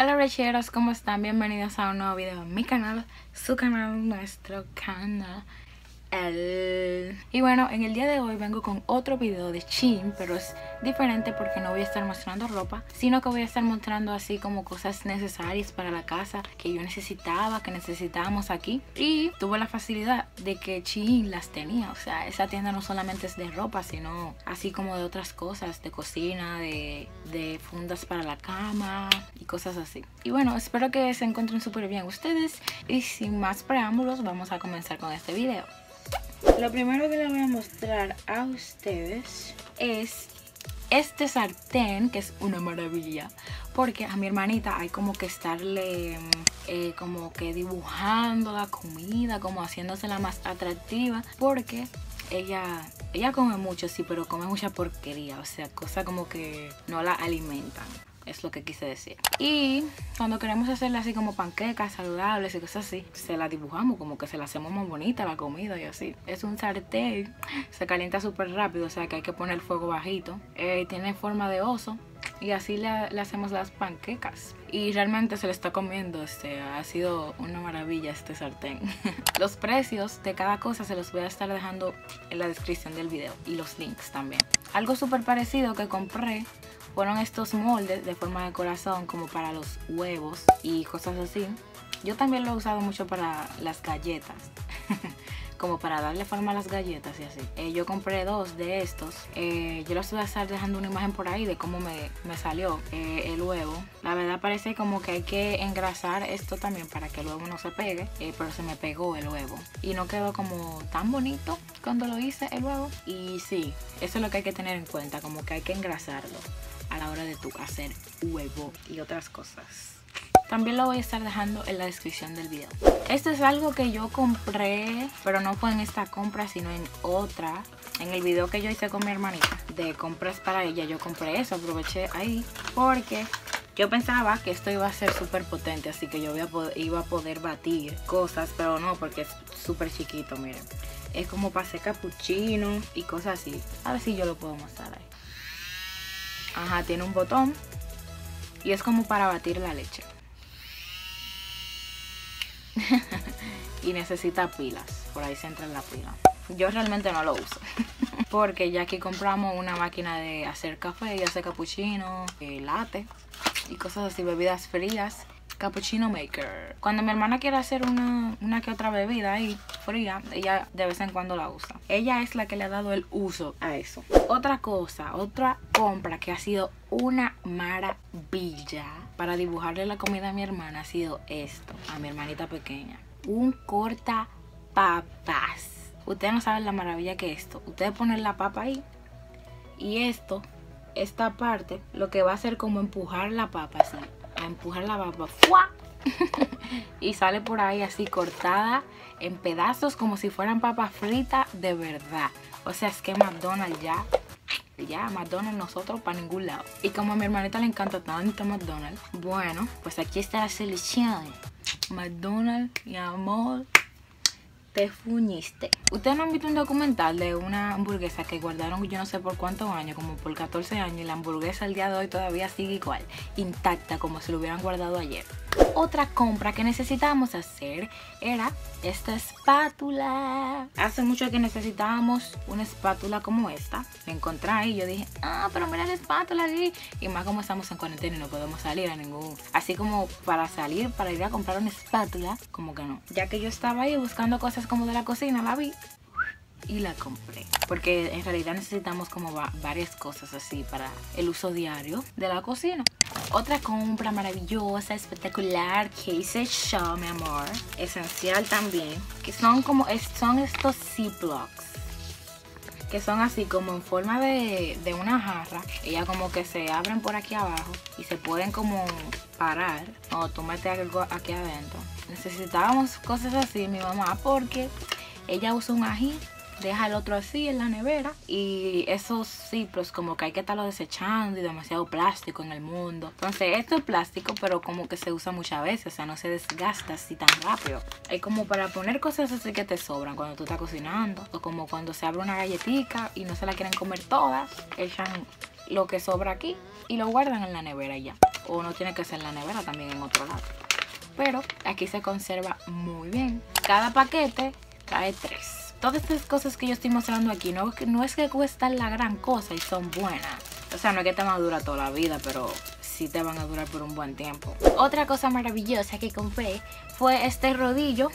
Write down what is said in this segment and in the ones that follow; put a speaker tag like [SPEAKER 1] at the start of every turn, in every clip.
[SPEAKER 1] Hola brecheros, ¿cómo están? Bienvenidos a un nuevo video en mi canal, su canal, nuestro canal. El... Y bueno, en el día de hoy vengo con otro video de Shein, pero es diferente porque no voy a estar mostrando ropa, sino que voy a estar mostrando así como cosas necesarias para la casa que yo necesitaba, que necesitábamos aquí. Y tuve la facilidad de que Shein las tenía, o sea, esa tienda no solamente es de ropa, sino así como de otras cosas, de cocina, de, de fundas para la cama y cosas así. Y bueno, espero que se encuentren súper bien ustedes y sin más preámbulos vamos a comenzar con este video. Lo primero que les voy a mostrar a ustedes es este sartén, que es una maravilla. Porque a mi hermanita hay como que estarle eh, como que dibujando la comida, como haciéndosela más atractiva. Porque ella, ella come mucho, sí, pero come mucha porquería. O sea, cosas como que no la alimentan es lo que quise decir. Y cuando queremos hacerle así como panquecas saludables y cosas así, se la dibujamos como que se la hacemos más bonita la comida y así. Es un sartén, se calienta súper rápido, o sea que hay que poner fuego bajito. Eh, tiene forma de oso y así le, hacemos las panquecas y realmente se le está comiendo este ha sido una maravilla este sartén los precios de cada cosa se los voy a estar dejando en la descripción del video y los links también algo súper parecido que compré fueron estos moldes de forma de corazón como para los huevos y cosas así. Yo también lo he usado mucho para las galletas. Como para darle forma a las galletas y así. Eh, yo compré dos de estos. Eh, yo les voy a estar dejando una imagen por ahí de cómo me, salió eh, el huevo. La verdad parece como que hay que engrasar esto también para que el huevo no se pegue. pero se me pegó el huevo. Y no quedó como tan bonito cuando lo hice el huevo. Y sí, eso es lo que hay que tener en cuenta. Como que hay que engrasarlo a la hora de tu hacer huevo y otras cosas. También lo voy a estar dejando en la descripción del video. Esto es algo que yo compré, pero no fue en esta compra, sino en otra. En el video que yo hice con mi hermanita de compras para ella, yo compré eso, aproveché ahí porque yo pensaba que esto iba a ser súper potente, así que yo iba a poder batir cosas, pero no, porque es súper chiquito, miren. Es como para hacer cappuccino y cosas así. A ver si yo lo puedo mostrar ahí. Ajá, tiene un botón. Y es como para batir la leche. y necesita pilas. Por ahí se entra en la pila. Yo realmente no lo uso. Porque ya aquí compramos una máquina de hacer café y hacer cappuccino, eh, latte y cosas así, bebidas frías cappuccino maker. Cuando mi hermana quiere hacer una, una que otra bebida ahí fría, ella de vez en cuando la usa. Ella es la que le ha dado el uso a eso. Otra cosa, otra compra que ha sido una maravilla para dibujarle la comida a mi hermana ha sido esto, a mi hermanita pequeña. Un corta papas. Ustedes no saben la maravilla que es esto. Ustedes ponen la papa ahí y esto, esta parte, lo que va a hacer como empujar la papa así a empujar la papa. y sale por ahí así cortada en pedazos como si fueran papas fritas de verdad. O sea, es que McDonald's ya, ya McDonald's nosotros para ningún lado. Y como a mi hermanita le encanta tanto McDonald's, bueno, pues aquí está la selección. McDonald's y amor te fuñiste. Ustedes no han visto un documental de una hamburguesa que guardaron yo no sé por cuántos años, como por 14 años, y la hamburguesa al día de hoy todavía sigue igual, intacta como si lo hubieran guardado ayer otra compra que necesitábamos hacer era esta espátula. Hace mucho que necesitábamos una espátula como esta. La encontré y yo dije, ah, pero mira la espátula aquí. Y más como estamos en cuarentena y no podemos salir a ningún... Así como para salir, para ir a comprar una espátula, como que no. Ya que yo estaba ahí buscando cosas como de la cocina, la vi y la compré. Porque en realidad necesitamos como varias cosas así para el uso diario de la cocina. Otra compra maravillosa, espectacular que hice yo, mi amor. Esencial también. Que son como, son estos Ziplocs. Que son así como en forma de, de una jarra. Ellas como que se abren por aquí abajo y se pueden como parar o tú metes algo aquí adentro. Necesitábamos cosas así, mi mamá, porque ella usa un ají deja el otro así en la nevera y esos cipros como que hay que estarlo desechando y demasiado plástico en el mundo. Entonces esto es plástico pero como que se usa muchas veces, o sea no se desgasta así tan rápido. Es como para poner cosas así que te sobran cuando tú estás cocinando o como cuando se abre una galletita y no se la quieren comer todas, echan lo que sobra aquí y lo guardan en la nevera ya. o no tiene que ser en la nevera también en otro lado. Pero aquí se conserva muy bien. Cada paquete trae tres. Todas estas cosas que yo estoy mostrando aquí no, no es que cuestan la gran cosa y son buenas. O sea, no es que te van a durar toda la vida, pero sí te van a durar por un buen tiempo. Otra cosa maravillosa que compré fue este rodillo.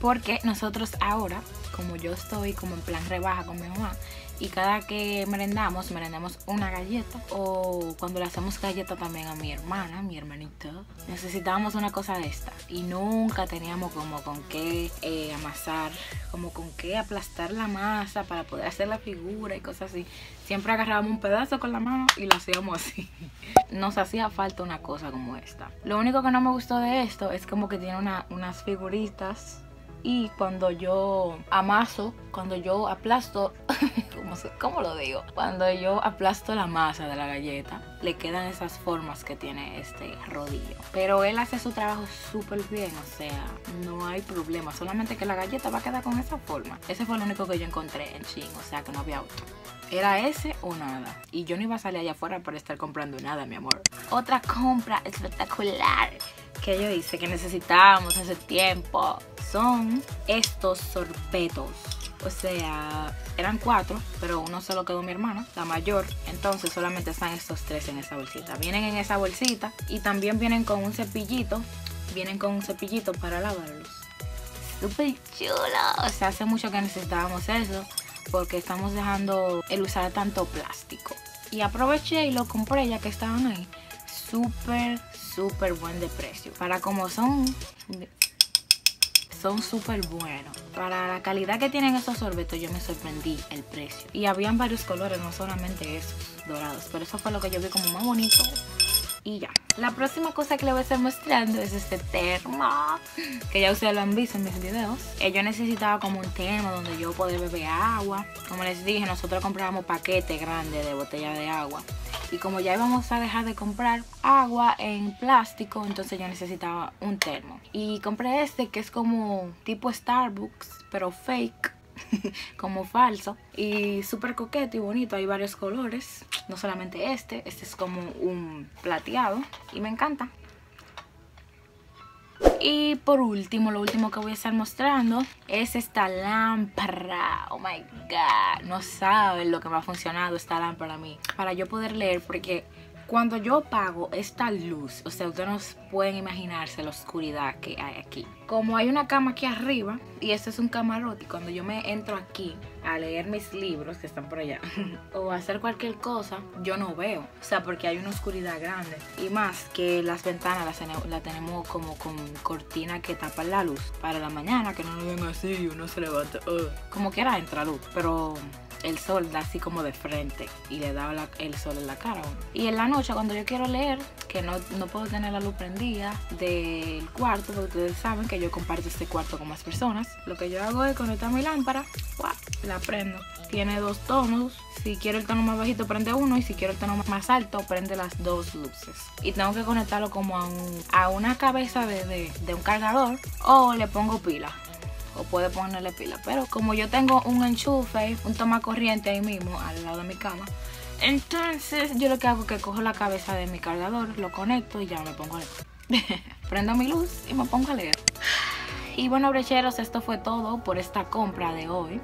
[SPEAKER 1] Porque nosotros ahora, como yo estoy como en plan rebaja con mi mamá, y cada que merendamos, merendamos una galleta o cuando le hacemos galleta también a mi hermana, mi hermanita, necesitábamos una cosa de esta y nunca teníamos como con qué eh, amasar, como con qué aplastar la masa para poder hacer la figura y cosas así. Siempre agarrábamos un pedazo con la mano y lo hacíamos así. Nos hacía falta una cosa como esta. Lo único que no me gustó de esto es como que tiene unas figuritas y cuando yo amaso, cuando yo aplasto, ¿cómo, lo digo? Cuando yo aplasto la masa de la galleta, le quedan esas formas que tiene este rodillo. Pero él hace su trabajo súper bien, o sea, no hay problema, solamente que la galleta va a quedar con esa forma. Ese fue lo único que yo encontré en Ching, o sea que no había otro. Era ese o nada. Y yo no iba a salir allá afuera para estar comprando nada, mi amor. Otra compra espectacular que yo hice que necesitábamos hace tiempo son estos sorbetos. O sea, eran cuatro, pero uno solo quedó mi hermana, la mayor. Entonces solamente están estos tres en esa bolsita. Vienen en esa bolsita y también vienen con un cepillito. Vienen con un cepillito para lavarlos. Súper chulo. O sea, hace mucho que necesitábamos eso porque estamos dejando el usar tanto plástico. Y aproveché y lo compré ya que estaban ahí. Súper, súper buen de precio. Para como son son súper buenos. Para la calidad que tienen estos sorbetos yo me sorprendí el precio. Y habían varios colores, no solamente esos dorados. Pero eso fue lo que yo vi como más bonito. Y ya. La próxima cosa que les voy a estar mostrando es este termo. Que ya ustedes lo han visto en mis videos. Eh, yo necesitaba como un termo donde yo poder beber agua. Como les dije, nosotros comprábamos paquete grande de botella de agua. Y como ya íbamos a dejar de comprar agua en plástico, entonces yo necesitaba un termo. Y compré este que es como tipo Starbucks, pero fake. como falso y súper coqueto y bonito hay varios colores no solamente este este es como un plateado y me encanta y por último, lo último que voy a estar mostrando es esta lámpara. Oh my god, no saben lo que me ha funcionado esta lámpara a mí. Para yo poder leer, porque cuando yo apago esta luz, o sea, ustedes no pueden imaginarse la oscuridad que hay aquí. Como hay una cama aquí arriba y este es un camarote, cuando yo me entro aquí a leer mis libros que están por allá o hacer cualquier cosa, yo no veo. O sea, porque hay una oscuridad grande. Y más que las ventanas las, tenemos como con cortina que tapan la luz para la mañana, que no nos ven así y uno se levanta. Uh. Como quiera entra luz, pero el sol da así como de frente y le da el sol en la cara. Y en la noche cuando yo quiero leer, que no, puedo tener la luz prendida del cuarto, porque ustedes saben que yo comparto este cuarto con más personas, lo que yo hago es conectar mi lámpara, la prendo. Tiene dos tonos, si quiero el tono más bajito prende uno y si quiero el tono más alto prende las dos luces. Y tengo que conectarlo como a, a una cabeza de, de un cargador o le pongo pila o puede ponerle pila. Pero como yo tengo un enchufe, un toma corriente ahí mismo al lado de mi cama, entonces yo lo que hago es que cojo la cabeza de mi cargador, lo conecto y ya me pongo a leer. Prendo mi luz y me pongo a leer. Y bueno, brecheros, esto fue todo por esta compra de hoy.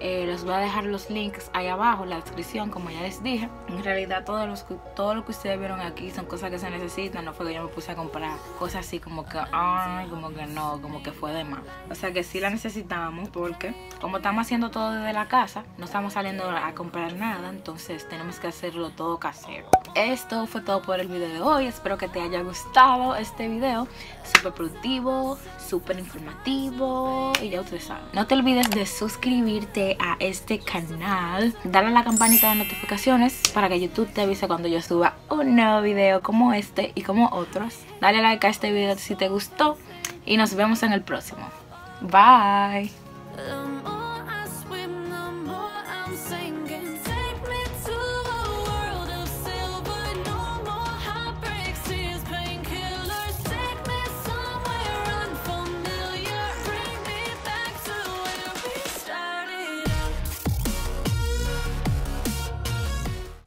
[SPEAKER 1] Eh, les voy a dejar los links ahí abajo en la descripción, como ya les dije. En realidad, todo, los, todo lo que ustedes vieron aquí son cosas que se necesitan. No fue que yo me puse a comprar cosas así como que, ay, como que no, como que fue de más. O sea que sí la necesitamos porque, como estamos haciendo todo desde la casa, no estamos saliendo a comprar nada, entonces tenemos que hacerlo todo casero. Esto fue todo por el video de hoy. Espero que te haya gustado este video. Súper productivo, súper informativo y ya ustedes saben. No te olvides de suscribirte a este canal, darle a la campanita de notificaciones para que YouTube te avise cuando yo suba un nuevo video como este y como otros. Dale like a este video si te gustó y nos vemos en el próximo. Bye.